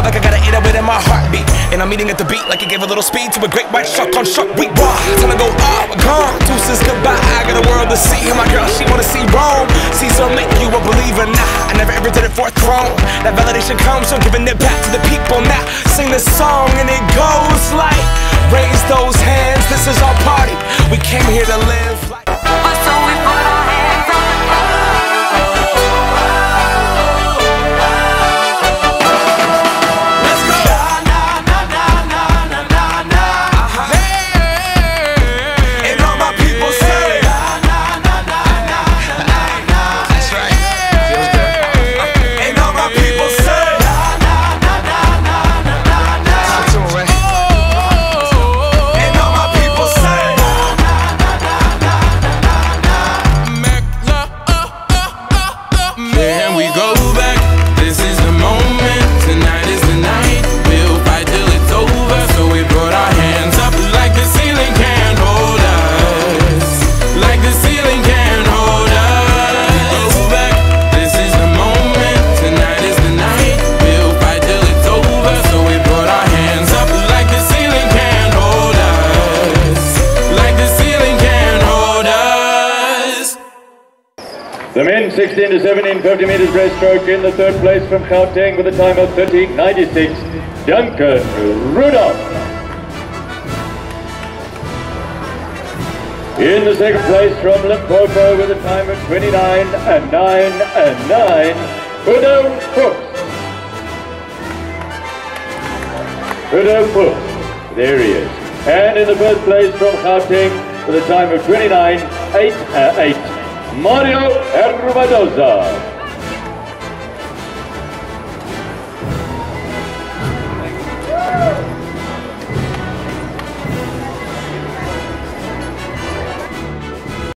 hard like I gotta eat it within my heartbeat. And I'm eating at the beat like it gave a little speed to a great white shark on shark week. Raw, time to go up, gone. Deuces goodbye. I got a world to see. And my girl, she wanna see Rome. Caesar make you a believer. Nah, I never ever did it for a throne. That validation comes from giving it back to the people. Now sing this song and it goes like, raise those hands. This is our party. We came here to live. The men 16 to 17, 50 meters breaststroke in the third place from Gauteng with a time of 13.96, Duncan Rudolph. In the second place from Limpopo with a time of 29 and 9 and 9, Udo Fuchs. Udo Fuchs, there he is. And in the first place from Gauteng with a time of 29, 8 uh, 8, Mario Ervedosa.